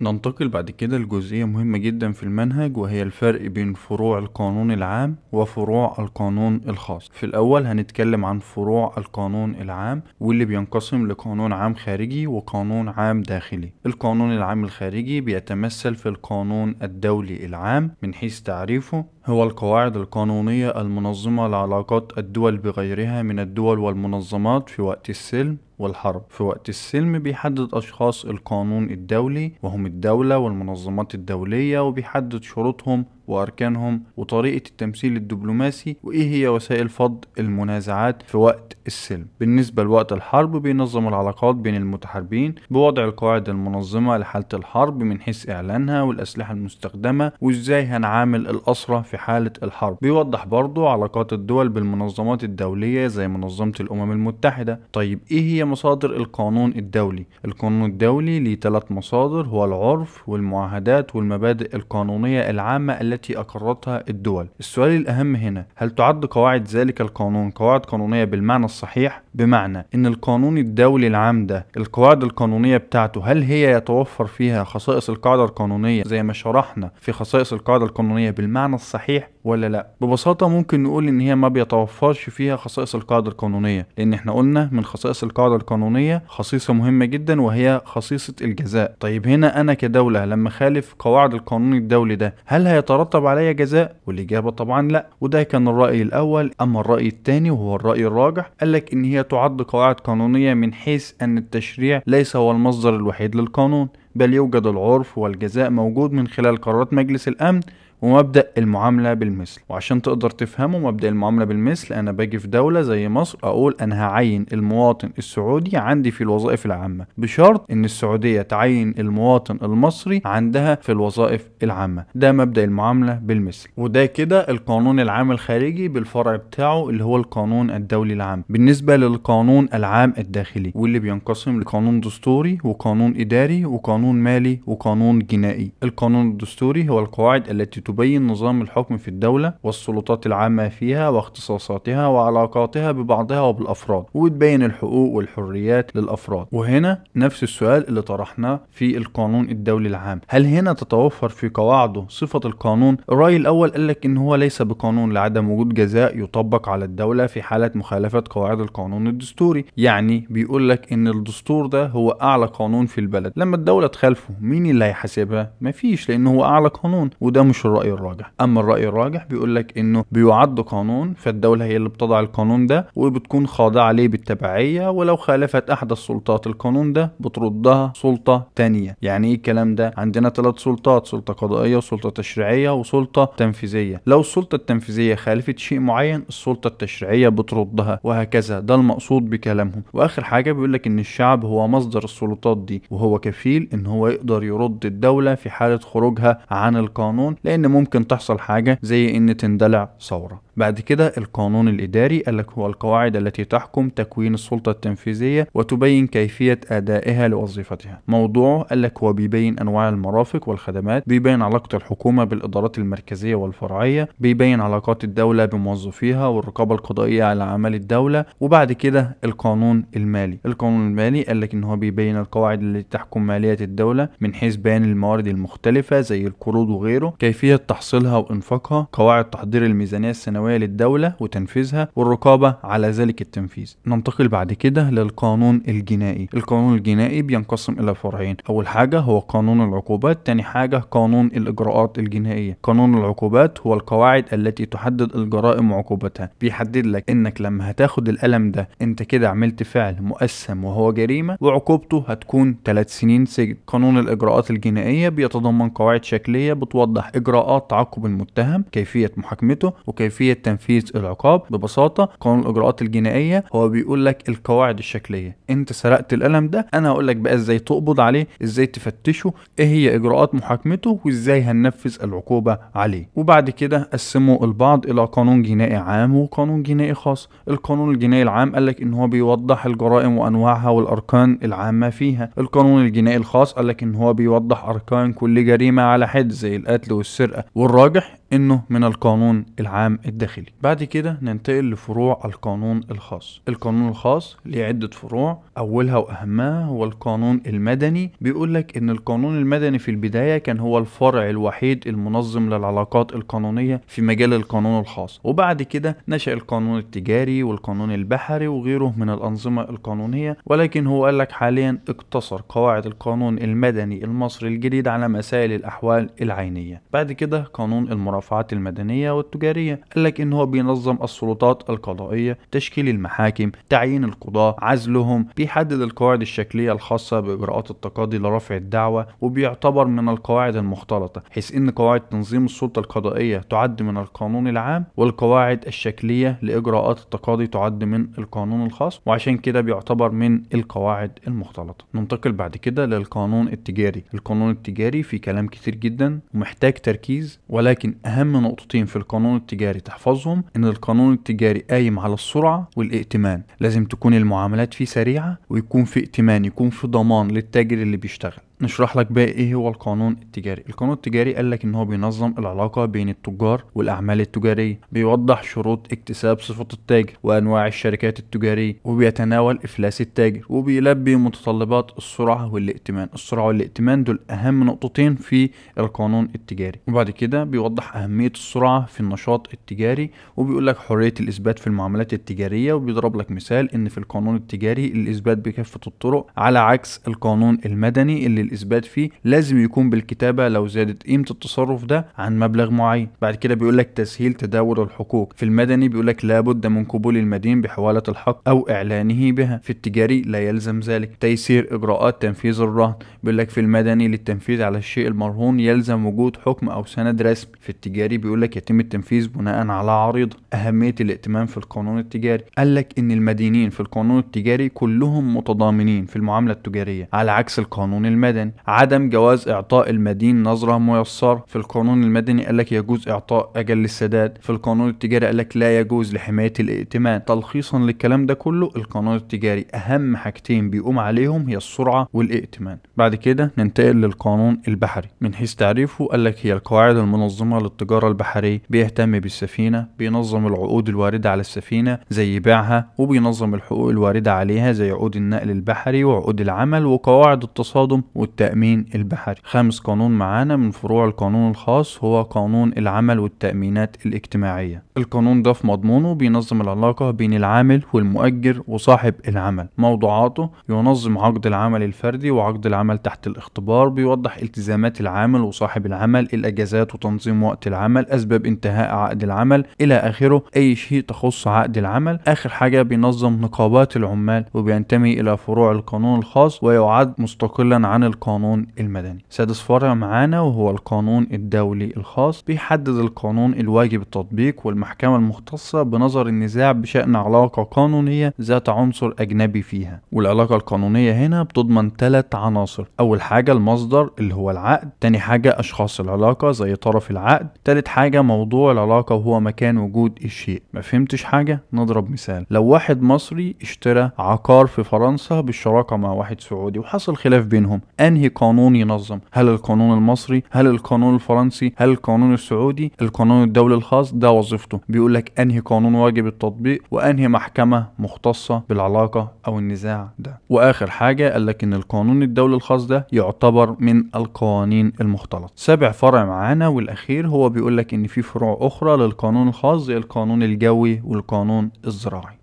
ننتقل بعد كده لجزئية مهمة جدا في المنهج وهي الفرق بين فروع القانون العام وفروع القانون الخاص. في الأول هنتكلم عن فروع القانون العام واللي بينقسم لقانون عام خارجي وقانون عام داخلي. القانون العام الخارجي بيتمثل في القانون الدولي العام من حيث تعريفه هو القواعد القانونية المنظمة لعلاقات الدول بغيرها من الدول والمنظمات في وقت السلم والحرب. في وقت السلم بيحدد أشخاص القانون الدولي وهم الدولة والمنظمات الدولية وبيحدد شروطهم وأركانهم وطريقة التمثيل الدبلوماسي وإيه هي وسائل فض المنازعات في وقت السلم. بالنسبة لوقت الحرب بينظم العلاقات بين المتحاربين بوضع القواعد المنظمة لحالة الحرب من حيث إعلانها والأسلحة المستخدمة وإزاي هنعامل الأسرة في حالة الحرب. بيوضح برضو علاقات الدول بالمنظمات الدولية زي منظمة الأمم المتحدة. طيب إيه هي مصادر القانون الدولي؟ القانون الدولي ليه ثلاث مصادر هو العرف والمعاهدات والمبادئ القانونية العامة التي أقرتها الدول. السؤال الأهم هنا هل تعد قواعد ذلك القانون قواعد قانونية بالمعنى الصحيح؟ بمعنى إن القانون الدولي العام ده القواعد القانونية بتاعته هل هي يتوفر فيها خصائص القاعدة القانونية زي ما شرحنا في خصائص القاعدة القانونية بالمعنى الصحيح؟ ولا لا. ببساطة ممكن نقول إن هي ما بيتوفرش فيها خصائص القاعدة القانونية لأن إحنا قلنا من خصائص القاعدة القانونية خصيصة مهمة جدا وهي خصيصة الجزاء. طيب هنا أنا كدولة لما خالف قواعد القانون الدولي ده هل هيترتب عليا جزاء؟ والإجابة طبعا لا. وده كان الرأي الأول. أما الرأي الثاني وهو الرأي الراجح قالك إن هي تعد قواعد قانونية من حيث أن التشريع ليس هو المصدر الوحيد للقانون بل يوجد العرف والجزاء موجود من خلال قرارات مجلس الأمن ومبدأ المعاملة بالمثل. وعشان تقدر تفهموا مبدأ المعاملة بالمثل أنا باجي في دولة زي مصر أقول أنا هعين المواطن السعودي عندي في الوظائف العامة بشرط إن السعودية تعين المواطن المصري عندها في الوظائف العامة. ده مبدأ المعاملة بالمثل. وده كده القانون العام الخارجي بالفرع بتاعه اللي هو القانون الدولي العام. بالنسبة للقانون العام الداخلي واللي بينقسم لقانون دستوري وقانون إداري وقانون مالي وقانون جنائي. القانون الدستوري هو القواعد التي تبين نظام الحكم في الدولة والسلطات العامة فيها واختصاصاتها وعلاقاتها ببعضها وبالأفراد وتبين الحقوق والحريات للأفراد. وهنا نفس السؤال اللي طرحناه في القانون الدولي العام. هل هنا تتوفر في قواعده صفة القانون؟ الرأي الأول قالك إن هو ليس بقانون لعدم وجود جزاء يطبق على الدولة في حالة مخالفة قواعد القانون الدستوري. يعني بيقول لك إن الدستور ده هو أعلى قانون في البلد. لما الدولة تخالفه مين اللي هيحاسبها؟ مفيش لأنه هو أعلى قانون وده مش الرأي. الراجح. أما الرأي الراجح بيقول لك إنه بيعد قانون فالدولة هي اللي بتضع القانون ده وبتكون خاضعة ليه بالتبعية ولو خالفت أحد السلطات القانون ده بتردها سلطة تانية. يعني إيه الكلام ده؟ عندنا ثلاث سلطات سلطة قضائية وسلطة تشريعية وسلطة تنفيذية. لو السلطة التنفيذية خالفت شيء معين السلطة التشريعية بتردها وهكذا. ده المقصود بكلامهم. وآخر حاجة بيقول لك إن الشعب هو مصدر السلطات دي وهو كفيل إن هو يقدر يرد الدولة في حالة خروجها عن القانون لأن ممكن تحصل حاجة زي إن تندلع ثورة. بعد كده القانون الإداري قالك هو القواعد التي تحكم تكوين السلطة التنفيذية وتبين كيفية أدائها لوظيفتها. موضوعه قالك هو بيبين أنواع المرافق والخدمات بيبين علاقة الحكومة بالإدارات المركزية والفرعية بيبين علاقات الدولة بموظفيها والرقابة القضائية على أعمال الدولة وبعد كده القانون المالي. القانون المالي قالك إن هو بيبين القواعد التي تحكم مالية الدولة من حيث بيان الموارد المختلفة زي القروض وغيره كيفية تحصيلها وإنفاقها قواعد تحضير الميزانية السنوية للدولة وتنفيذها والرقابة على ذلك التنفيذ. ننتقل بعد كده للقانون الجنائي. القانون الجنائي بينقسم إلى فرعين. أول حاجة هو قانون العقوبات تاني حاجة قانون الإجراءات الجنائية. قانون العقوبات هو القواعد التي تحدد الجرائم وعقوبتها. بيحدد لك إنك لما هتاخد القلم ده أنت كده عملت فعل مؤثم وهو جريمة وعقوبته هتكون 3 سنين سجن. قانون الإجراءات الجنائية بيتضمن قواعد شكلية بتوضح إجراءات تعقب المتهم كيفية محاكمته وكيفية تنفيذ العقاب. ببساطة قانون الإجراءات الجنائية هو بيقول لك القواعد الشكلية. أنت سرقت القلم ده أنا هقول لك بقى إزاي تقبض عليه إزاي تفتشه إيه هي إجراءات محاكمته وإزاي هننفذ العقوبة عليه. وبعد كده قسموا البعض إلى قانون جنائي عام وقانون جنائي خاص. القانون الجنائي العام قال لك إن هو بيوضح الجرائم وأنواعها والأركان العامة فيها. القانون الجنائي الخاص قال لك إن هو بيوضح أركان كل جريمة على حد زي القتل والسرقة والراجح. إنه من القانون العام الداخلي. بعد كده ننتقل لفروع القانون الخاص. القانون الخاص ليه عدة فروع أولها وأهمها هو القانون المدني. بيقول لك إن القانون المدني في البداية كان هو الفرع الوحيد المنظم للعلاقات القانونية في مجال القانون الخاص. وبعد كده نشأ القانون التجاري والقانون البحري وغيره من الأنظمة القانونية. ولكن هو قال لك حاليا اقتصر قواعد القانون المدني المصري الجديد على مسائل الأحوال العينية. بعد كده قانون المرافعات المدنية والتجارية. قال لك إن هو بينظم السلطات القضائية تشكيل المحاكم تعيين القضاة عزلهم بيحدد القواعد الشكلية الخاصة بإجراءات التقاضي لرفع الدعوة وبيعتبر من القواعد المختلطة حيث إن قواعد تنظيم السلطة القضائية تعد من القانون العام والقواعد الشكلية لإجراءات التقاضي تعد من القانون الخاص وعشان كده بيعتبر من القواعد المختلطة. ننتقل بعد كده للقانون التجاري. القانون التجاري فيه كلام كتير جدا ومحتاج تركيز ولكن أهم نقطتين في القانون التجاري تحفظهم إن القانون التجاري قايم على السرعة والائتمان. لازم تكون المعاملات فيه سريعة ويكون في ائتمان يكون في ضمان للتاجر اللي بيشتغل. نشرح لك بقى إيه هو القانون التجاري. القانون التجاري قال لك إن هو بينظم العلاقة بين التجار والأعمال التجارية بيوضح شروط اكتساب صفة التاجر وأنواع الشركات التجارية وبيتناول إفلاس التاجر وبيلبي متطلبات السرعة والائتمان. السرعة والائتمان دول أهم نقطتين في القانون التجاري. وبعد كده بيوضح أهمية السرعة في النشاط التجاري وبيقول لك حرية الإثبات في المعاملات التجارية وبيضرب لك مثال إن في القانون التجاري الإثبات بكافة الطرق على عكس القانون المدني اللي الإثبات فيه لازم يكون بالكتابة لو زادت قيمة التصرف ده عن مبلغ معين. بعد كده بيقول لك تسهيل تداول الحقوق. في المدني بيقول لك لابد من قبول المدين بحوالة الحق أو إعلانه بها. في التجاري لا يلزم ذلك. تيسير إجراءات تنفيذ الرهن. بيقول لك في المدني للتنفيذ على الشيء المرهون يلزم وجود حكم أو سند رسمي. في التجاري بيقول لك يتم التنفيذ بناء على عريضة أهمية الائتمان في القانون التجاري. قال لك إن المدينين في القانون التجاري كلهم متضامنين في المعاملة التجارية. على عكس القانون المدني. المدني عدم جواز إعطاء المدين نظرة ميسرة. في القانون المدني قال لك يجوز إعطاء أجل السداد في القانون التجاري قال لك لا يجوز لحماية الائتمان. تلخيصا للكلام ده كله القانون التجاري أهم حاجتين بيقوم عليهم هي السرعة والائتمان. بعد كده ننتقل للقانون البحري. من حيث تعريفه قال لك هي القواعد المنظمة للتجارة البحرية. بيهتم بالسفينة بينظم العقود الواردة على السفينة زي بيعها وبينظم الحقوق الواردة عليها زي عقود النقل البحري وعقود العمل وقواعد التصادم والتأمين البحري. خامس قانون معانا من فروع القانون الخاص هو قانون العمل والتأمينات الاجتماعية. القانون ده في مضمونه بينظم العلاقة بين العامل والمؤجر وصاحب العمل. موضوعاته ينظم عقد العمل الفردي وعقد العمل تحت الاختبار بيوضح التزامات العامل وصاحب العمل الأجازات وتنظيم وقت العمل أسباب انتهاء عقد العمل إلى آخره أي شيء تخص عقد العمل. آخر حاجة بينظم نقابات العمال وبينتمي إلى فروع القانون الخاص ويعد مستقلا عن القانون المدني. سادس فرع معانا وهو القانون الدولي الخاص بيحدد القانون الواجب التطبيق والمحكمة المختصة بنظر النزاع بشأن علاقة قانونية ذات عنصر أجنبي فيها. والعلاقة القانونية هنا بتضمن ثلاث عناصر. أول حاجة المصدر اللي هو العقد تاني حاجة أشخاص العلاقة زي طرف العقد تالت حاجة موضوع العلاقة وهو مكان وجود الشيء. ما فهمتش حاجة؟ نضرب مثال. لو واحد مصري اشترى عقار في فرنسا بالشراكة مع واحد سعودي وحصل خلاف بينهم أنهي قانون ينظم؟ هل القانون المصري؟ هل القانون الفرنسي؟ هل القانون السعودي؟ القانون الدولي الخاص؟ ده وظيفته. بيقول لك أنهي قانون واجب التطبيق وأنهي محكمة مختصة بالعلاقة أو النزاع ده. وآخر حاجة قال لك إن القانون الدولي الخاص ده يعتبر من القوانين المختلطة. سابع فرع معانا والأخير هو بيقول لك إن في فروع أخرى للقانون الخاص زي القانون الجوي والقانون الزراعي.